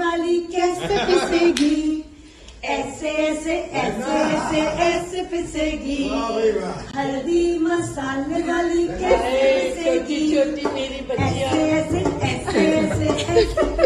वाली कैसे पिसेगी? ऐसे ऐसे ऐसे ऐसे ऐसे पिसेगी। हल्दी मसाले वाली कैसे पिसेगी? ऐसे ऐसे ऐसे ऐसे ऐसे